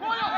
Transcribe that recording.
我有。